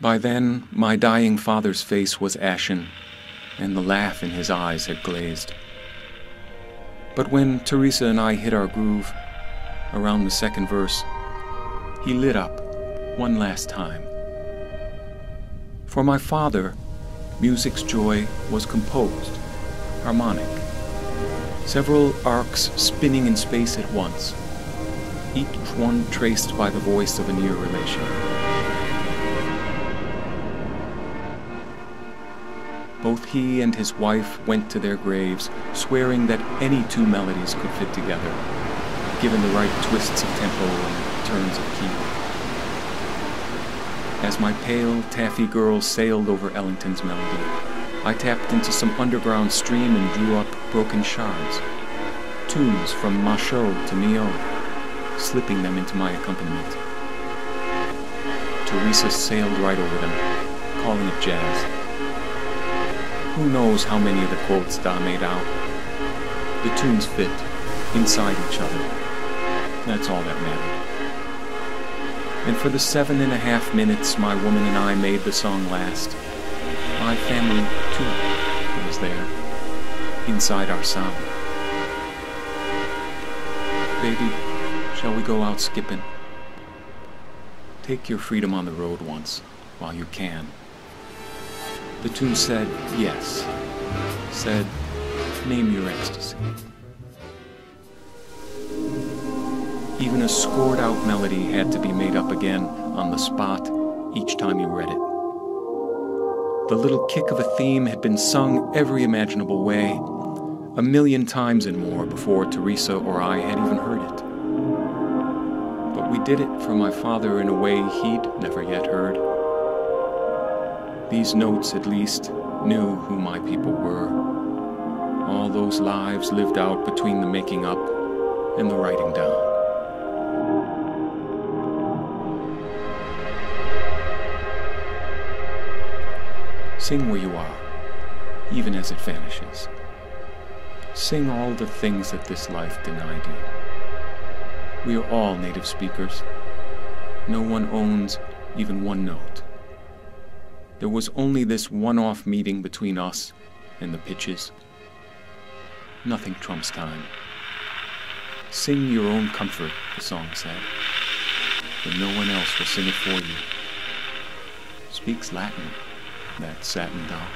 By then, my dying father's face was ashen, and the laugh in his eyes had glazed. But when Teresa and I hit our groove, around the second verse, he lit up one last time. For my father, music's joy was composed, harmonic, several arcs spinning in space at once, each one traced by the voice of a near relation. Both he and his wife went to their graves, swearing that any two melodies could fit together, given the right twists of tempo and turns of key. As my pale, taffy girl sailed over Ellington's melody, I tapped into some underground stream and drew up broken shards, tunes from Machaut to Milhaud, slipping them into my accompaniment. Teresa sailed right over them, calling it jazz. Who knows how many of the quotes Da made out? The tunes fit, inside each other. That's all that mattered. And for the seven and a half minutes my woman and I made the song last, my family, too, was there, inside our sound. Baby, shall we go out skipping? Take your freedom on the road once, while you can. The tune said yes, said, name your ecstasy. Even a scored out melody had to be made up again on the spot each time you read it. The little kick of a theme had been sung every imaginable way, a million times and more before Teresa or I had even heard it. But we did it for my father in a way he'd never yet heard. These notes, at least, knew who my people were. All those lives lived out between the making up and the writing down. Sing where you are, even as it vanishes. Sing all the things that this life denied you. We are all native speakers. No one owns even one note. There was only this one off meeting between us and the pitches. Nothing trumps time. Sing your own comfort, the song said, but no one else will sing it for you. Speaks Latin that satin doll.